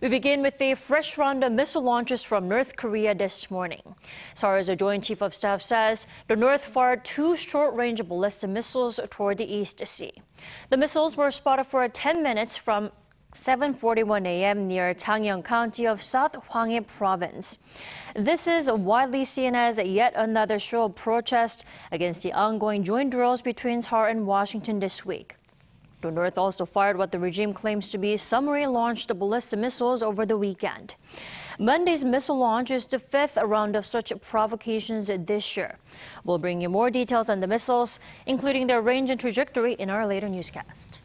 We begin with the fresh round of missile launches from North Korea this morning. Seoul's Joint Chief of Staff says the North fired two short-range ballistic missiles toward the East Sea. The missiles were spotted for 10 minutes from 7:41 a.m. near Changyon County of South Hwanghae Province. This is widely seen as yet another show of protest against the ongoing joint drills between Seoul and Washington this week. The North also fired what the regime claims to be submarine-launched ballistic missiles over the weekend. Monday's missile launch is the fifth round of such provocations this year. We'll bring you more details on the missiles, including their range and trajectory, in our later newscast.